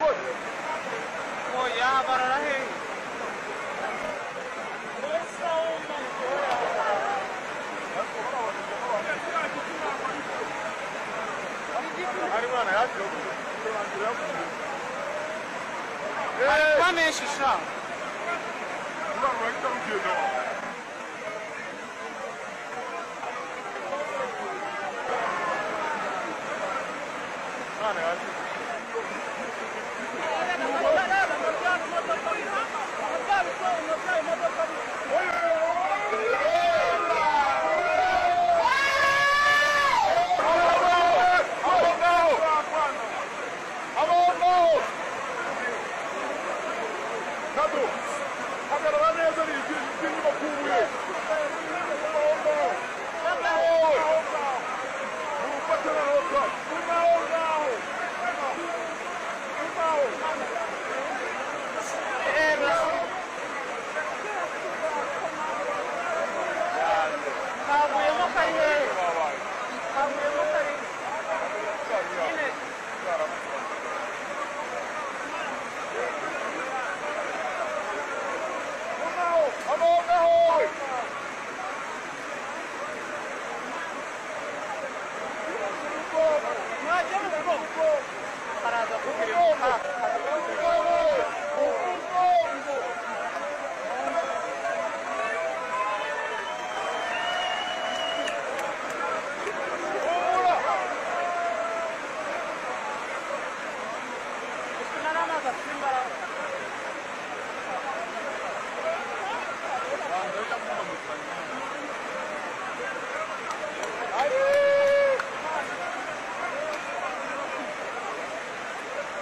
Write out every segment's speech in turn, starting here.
Voy ya para la harimo menshi sha hagarara neza ni iby'inyuma kubuye urufatira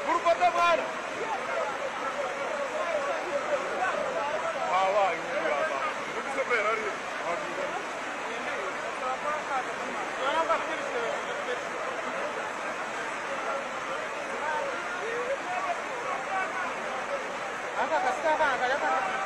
Kurfata mwana habaye umuntu yaza undi se mbere ari urabona ko